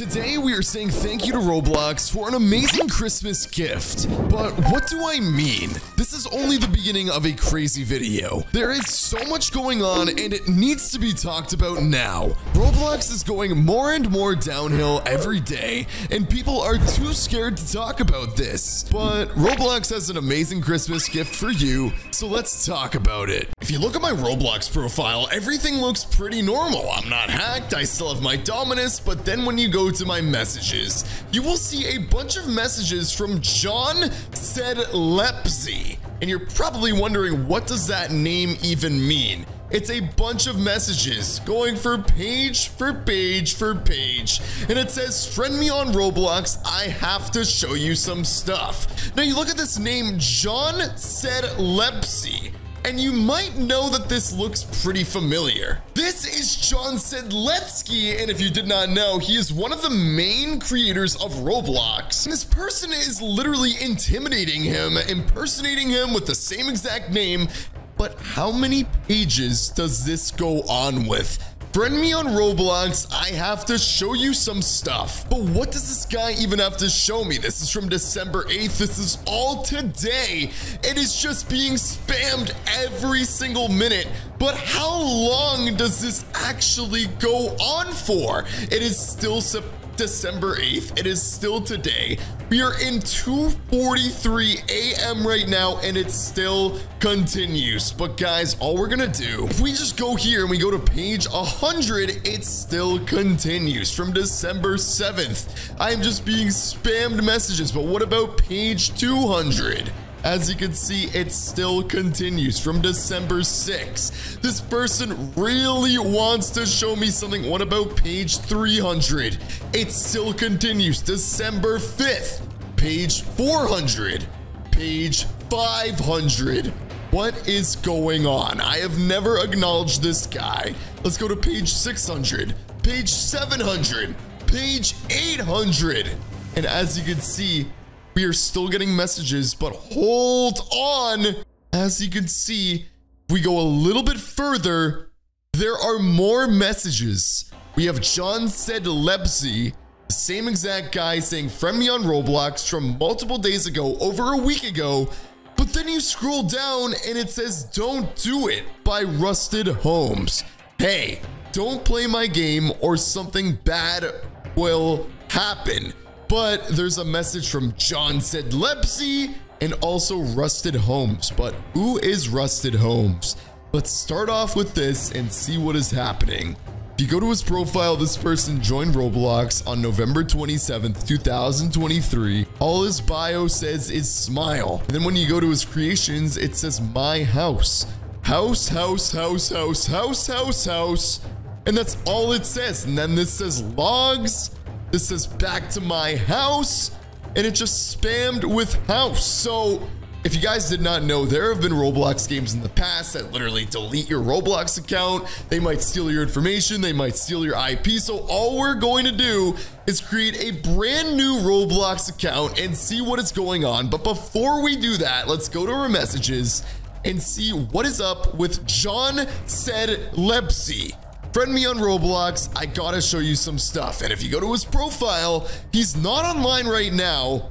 Today we are saying thank you to Roblox for an amazing Christmas gift. But what do I mean? This is only the beginning of a crazy video. There is so much going on and it needs to be talked about now. Roblox is going more and more downhill every day and people are too scared to talk about this. But Roblox has an amazing Christmas gift for you, so let's talk about it. If you look at my Roblox profile, everything looks pretty normal. I'm not hacked, I still have my Dominus, but then when you go to my messages, you will see a bunch of messages from John said Lepsy. And you're probably wondering, what does that name even mean? It's a bunch of messages going for page for page for page. And it says, friend me on Roblox, I have to show you some stuff. Now you look at this name, John said Lepsy and you might know that this looks pretty familiar. This is John Shedletsky, and if you did not know, he is one of the main creators of Roblox. And this person is literally intimidating him, impersonating him with the same exact name, but how many pages does this go on with? Friend me on Roblox, I have to show you some stuff. But what does this guy even have to show me? This is from December 8th. This is all today. It is just being spammed every single minute. But how long does this actually go on for? It is still September December 8th. It is still today. We are in 2.43 a.m. right now, and it still continues. But guys, all we're gonna do, if we just go here and we go to page 100, it still continues from December 7th. I am just being spammed messages, but what about page 200? As you can see, it still continues from December 6th. This person really wants to show me something. What about page 300? It still continues December 5th. Page 400. Page 500. What is going on? I have never acknowledged this guy. Let's go to page 600, page 700, page 800. And as you can see, we are still getting messages, but hold on. As you can see, we go a little bit further, there are more messages. We have John said Lebsy, the same exact guy saying friend me on Roblox from multiple days ago, over a week ago, but then you scroll down and it says don't do it by Rusted Homes. Hey, don't play my game or something bad will happen. But there's a message from John Sedlepsy and also Rusted Homes. But who is Rusted Homes? Let's start off with this and see what is happening. If you go to his profile, this person joined Roblox on November 27th, 2023. All his bio says is smile. And then when you go to his creations, it says my house. House, house, house, house, house, house, house. And that's all it says. And then this says logs this says back to my house, and it just spammed with house. So if you guys did not know, there have been Roblox games in the past that literally delete your Roblox account. They might steal your information. They might steal your IP. So all we're going to do is create a brand new Roblox account and see what is going on. But before we do that, let's go to our messages and see what is up with John said Lepsy. Friend me on Roblox, I gotta show you some stuff. And if you go to his profile, he's not online right now.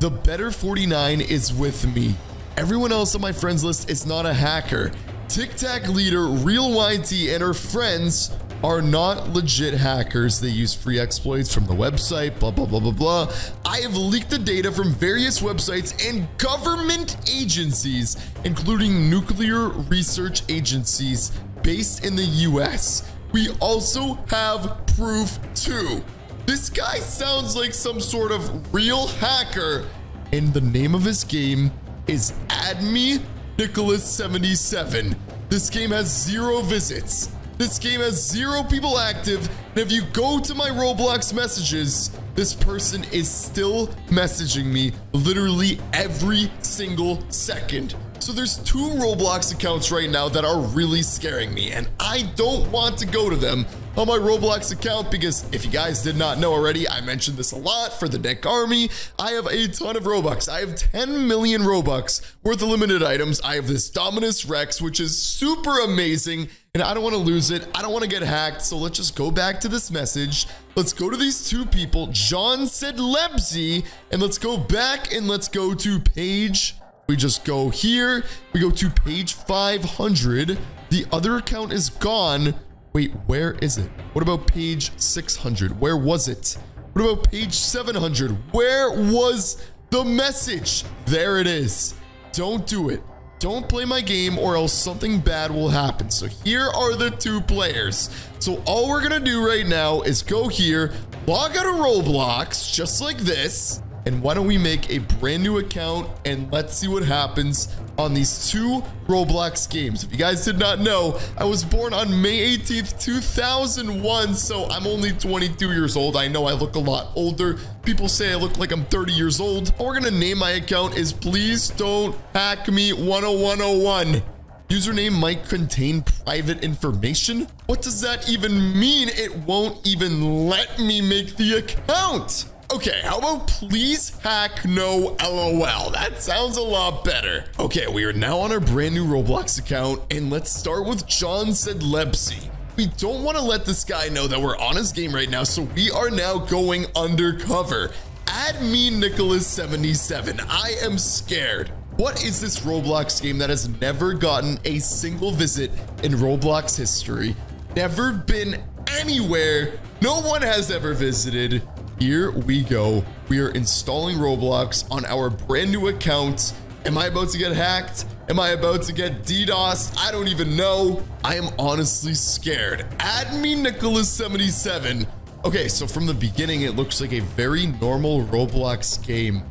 The Better 49 is with me. Everyone else on my friends list is not a hacker. Tic Tac leader, Real YT, and her friends are not legit hackers. They use free exploits from the website, blah, blah, blah, blah, blah. I have leaked the data from various websites and government agencies, including nuclear research agencies based in the US. We also have proof too. This guy sounds like some sort of real hacker. And the name of his game is AdMe Nicholas 77. This game has zero visits. This game has zero people active. And if you go to my Roblox messages, this person is still messaging me literally every single second. So there's two Roblox accounts right now that are really scaring me, and I don't want to go to them on my Roblox account because if you guys did not know already, I mentioned this a lot for the Nick Army. I have a ton of Robux. I have 10 million Robux worth of limited items. I have this Dominus Rex, which is super amazing. and I don't want to lose it. I don't want to get hacked. So let's just go back to this message. Let's go to these two people. John said Lebsy, and let's go back and let's go to page. We just go here. We go to page 500. The other account is gone. Wait, where is it? What about page 600? Where was it? What about page 700? Where was the message? There it is. Don't do it. Don't play my game or else something bad will happen. So here are the two players. So all we're going to do right now is go here, log out of Roblox, just like this. And why don't we make a brand new account and let's see what happens on these two Roblox games. If you guys did not know, I was born on May 18th, 2001, so I'm only 22 years old. I know I look a lot older. People say I look like I'm 30 years old. All we're gonna name my account is Please Don't Hack Me 10101. Username might contain private information? What does that even mean? It won't even let me make the account. Okay, how about please hack no LOL? That sounds a lot better. Okay, we are now on our brand new Roblox account, and let's start with John said Lebsy. We don't want to let this guy know that we're on his game right now, so we are now going undercover. Add me Nicholas77. I am scared. What is this Roblox game that has never gotten a single visit in Roblox history? Never been anywhere. No one has ever visited. Here we go. We are installing Roblox on our brand new account. Am I about to get hacked? Am I about to get DDoS? I don't even know. I am honestly scared. Add me Nicholas77. Okay, so from the beginning, it looks like a very normal Roblox game.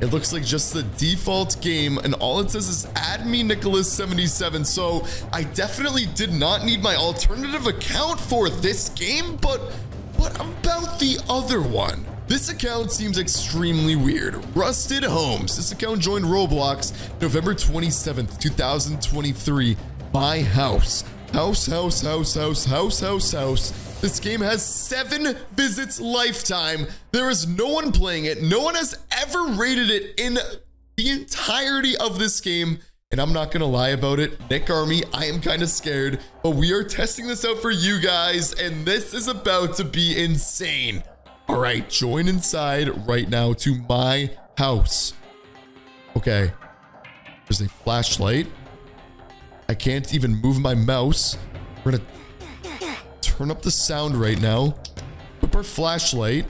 It looks like just the default game, and all it says is add me Nicholas77. So I definitely did not need my alternative account for this game, but what about the other one? This account seems extremely weird. Rusted Homes. This account joined Roblox November 27th, 2023. My house. House, house, house, house, house, house, house. This game has seven visits lifetime. There is no one playing it. No one has ever rated it in the entirety of this game. And I'm not gonna lie about it, Nick Army, I am kind of scared, but we are testing this out for you guys, and this is about to be insane. All right, join inside right now to my house. Okay, there's a flashlight. I can't even move my mouse. We're gonna turn up the sound right now, Put our flashlight,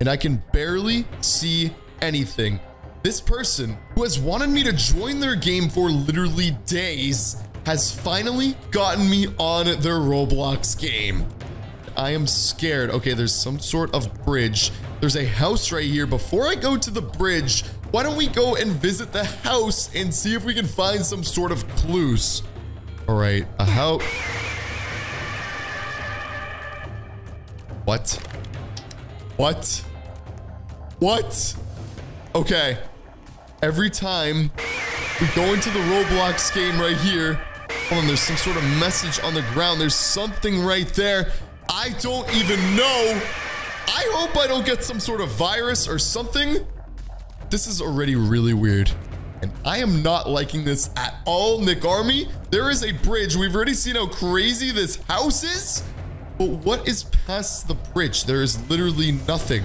and I can barely see anything. This person, who has wanted me to join their game for literally days, has finally gotten me on their Roblox game. I am scared. Okay, there's some sort of bridge. There's a house right here. Before I go to the bridge, why don't we go and visit the house and see if we can find some sort of clues? All right, a house. What? What? What? Okay every time we go into the Roblox game right here. Hold on, there's some sort of message on the ground. There's something right there. I don't even know. I hope I don't get some sort of virus or something. This is already really weird. And I am not liking this at all, Nick Army. There is a bridge. We've already seen how crazy this house is. But what is past the bridge? There is literally nothing.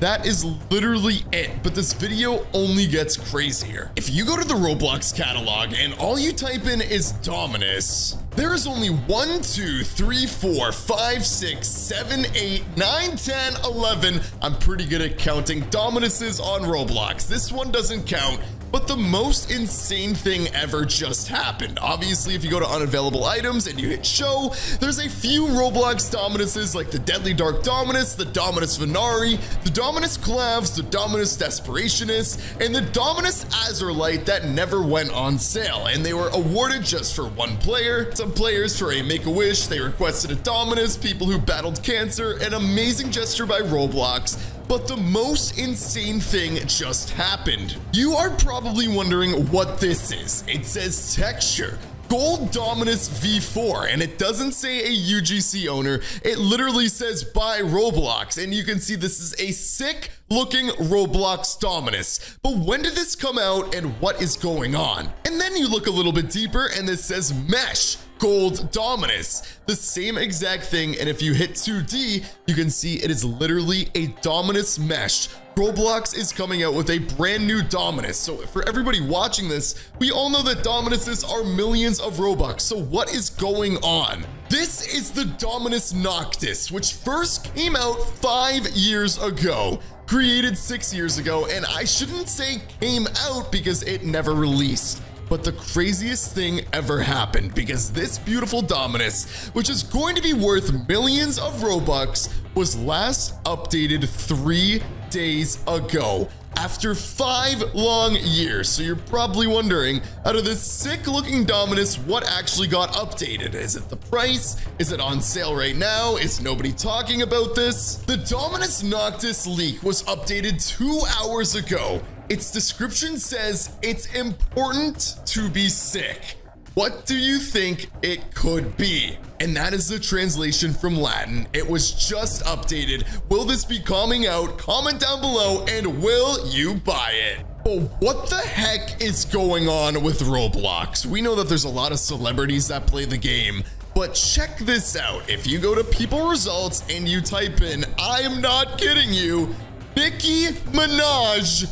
That is literally it, but this video only gets crazier. If you go to the Roblox catalog and all you type in is Dominus, there is only 1, 2, 3, 4, 5, 6, 7, 8, 9, 10, 11. I'm pretty good at counting Dominuses on Roblox. This one doesn't count but the most insane thing ever just happened. Obviously, if you go to unavailable items and you hit show, there's a few Roblox Dominuses like the Deadly Dark Dominus, the Dominus Venari, the Dominus Clavs, the Dominus Desperationis, and the Dominus Azurite that never went on sale, and they were awarded just for one player. Some players for a Make-A-Wish, they requested a Dominus, people who battled cancer, an amazing gesture by Roblox, but the most insane thing just happened. You are probably wondering what this is. It says texture. Gold Dominus V4, and it doesn't say a UGC owner. It literally says by Roblox, and you can see this is a sick looking Roblox Dominus. But when did this come out and what is going on? And then you look a little bit deeper and this says mesh. Gold Dominus. The same exact thing, and if you hit 2D, you can see it is literally a Dominus mesh Roblox is coming out with a brand new Dominus. So for everybody watching this, we all know that Dominuses are millions of Robux. So what is going on? This is the Dominus Noctis, which first came out five years ago created six years ago, and I shouldn't say came out because it never released. But the craziest thing ever happened because this beautiful Dominus, which is going to be worth millions of Robux, was last updated three days ago after five long years. So you're probably wondering, out of this sick looking Dominus, what actually got updated? Is it the price? Is it on sale right now? Is nobody talking about this? The Dominus Noctis leak was updated two hours ago. Its description says it's important to be sick. What do you think it could be? And that is the translation from Latin. It was just updated. Will this be coming out? Comment down below and will you buy it? But what the heck is going on with Roblox? We know that there's a lot of celebrities that play the game, but check this out. If you go to people results and you type in, I am not kidding you, Nicki Minaj,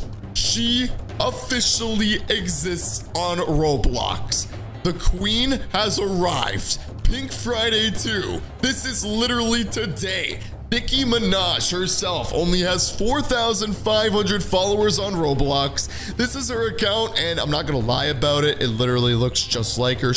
she officially exists on Roblox. The queen has arrived. Pink Friday 2. This is literally today. Nicki Minaj herself only has 4,500 followers on Roblox. This is her account, and I'm not gonna lie about it. It literally looks just like her.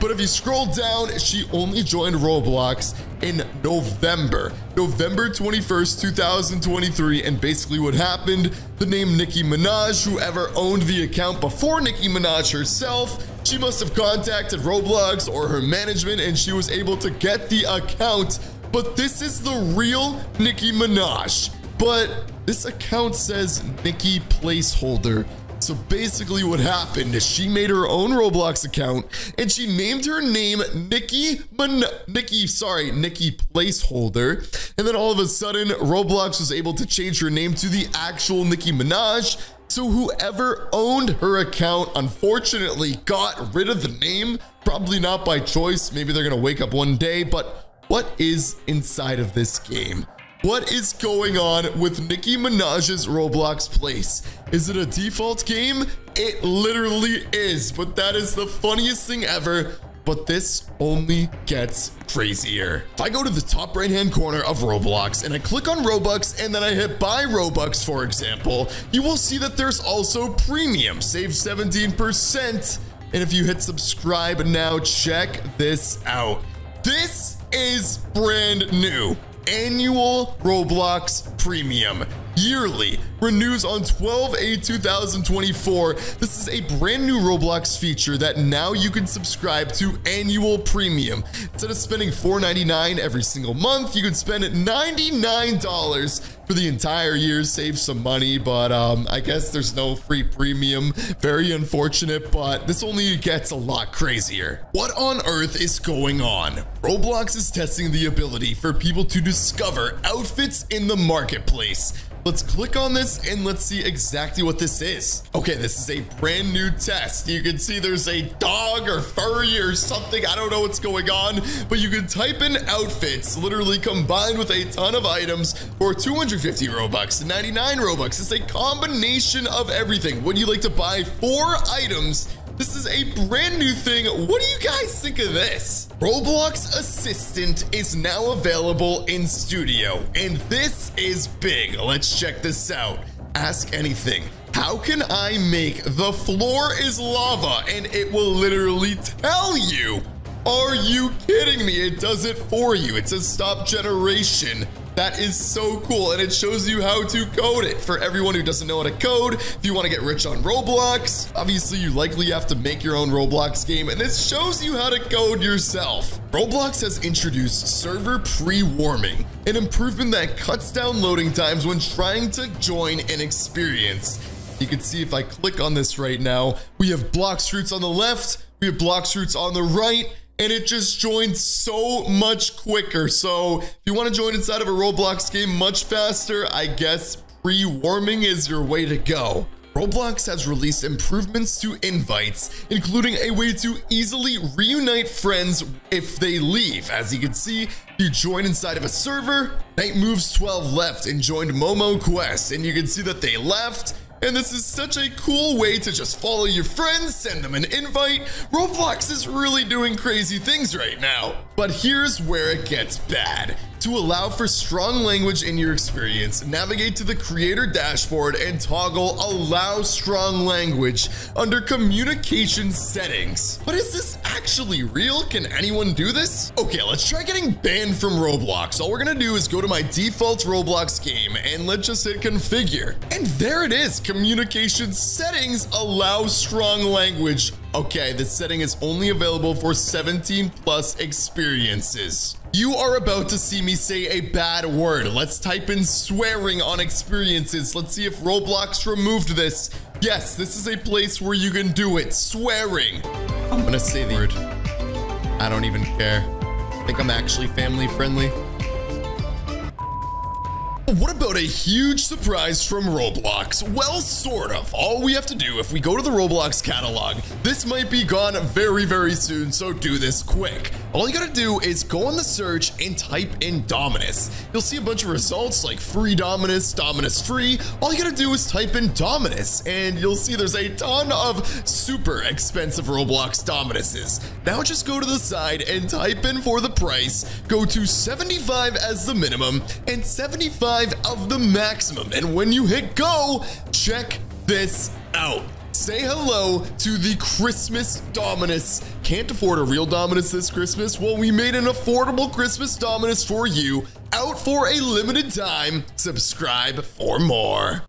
But if you scroll down, she only joined Roblox in November, November 21st, 2023. And basically what happened, the name Nicki Minaj, whoever owned the account before Nicki Minaj herself, she must have contacted Roblox or her management and she was able to get the account. But this is the real Nicki Minaj. But this account says Nicki placeholder. So basically what happened is she made her own Roblox account and she named her name Nicki Man Nicki, sorry, Nicki Placeholder. And then all of a sudden, Roblox was able to change her name to the actual Nicki Minaj. So whoever owned her account, unfortunately, got rid of the name. Probably not by choice. Maybe they're going to wake up one day. But what is inside of this game? What is going on with Nicki Minaj's Roblox place? Is it a default game? It literally is, but that is the funniest thing ever. But this only gets crazier. If I go to the top right hand corner of Roblox and I click on Robux and then I hit buy Robux, for example, you will see that there's also premium, save 17%. And if you hit subscribe now, check this out. This is brand new annual Roblox Premium yearly renews on 12-8-2024. This is a brand new Roblox feature that now you can subscribe to annual premium. Instead of spending $4.99 every single month, you can spend $99 for the entire year, save some money, but um, I guess there's no free premium. Very unfortunate, but this only gets a lot crazier. What on earth is going on? Roblox is testing the ability for people to discover outfits in the marketplace. Let's click on this and let's see exactly what this is. Okay, this is a brand new test. You can see there's a dog or furry or something. I don't know what's going on, but you can type in outfits, literally combined with a ton of items for 250 Robux, 99 Robux. It's a combination of everything. Would you like to buy four items this is a brand new thing. What do you guys think of this? Roblox Assistant is now available in Studio, and this is big. Let's check this out. Ask anything. How can I make the floor is lava and it will literally tell you? Are you kidding me? It does it for you. It says stop generation. That is so cool, and it shows you how to code it. For everyone who doesn't know how to code, if you want to get rich on Roblox, obviously you likely have to make your own Roblox game, and this shows you how to code yourself. Roblox has introduced server pre-warming, an improvement that cuts down loading times when trying to join an experience. You can see if I click on this right now, we have Bloxfruits on the left, we have Bloxfruits on the right, and it just joins so much quicker. So if you want to join inside of a Roblox game much faster, I guess pre-warming is your way to go. Roblox has released improvements to invites, including a way to easily reunite friends if they leave. As you can see, you join inside of a server, Night Moves 12 left and joined Momo Quest, and you can see that they left, and this is such a cool way to just follow your friends, send them an invite. Roblox is really doing crazy things right now. But here's where it gets bad. To allow for strong language in your experience, navigate to the creator dashboard and toggle allow strong language under communication settings. But is this actually real? Can anyone do this? Okay, let's try getting banned from Roblox. All we're gonna do is go to my default Roblox game and let's just hit configure. And there it is, communication settings allow strong language. Okay, this setting is only available for 17 plus experiences. You are about to see me say a bad word. Let's type in swearing on experiences. Let's see if Roblox removed this. Yes, this is a place where you can do it. Swearing. I'm gonna say the word. I don't even care. I think I'm actually family friendly. What about a huge surprise from Roblox? Well, sort of. All we have to do if we go to the Roblox catalog, this might be gone very, very soon, so do this quick. All you gotta do is go on the search and type in Dominus. You'll see a bunch of results like free Dominus, Dominus free. All you gotta do is type in Dominus and you'll see there's a ton of super expensive Roblox Dominuses. Now just go to the side and type in for the price, go to 75 as the minimum and 75 of the maximum. And when you hit go, check this out. Say hello to the Christmas Dominus. Can't afford a real Dominus this Christmas? Well, we made an affordable Christmas Dominus for you out for a limited time. Subscribe for more.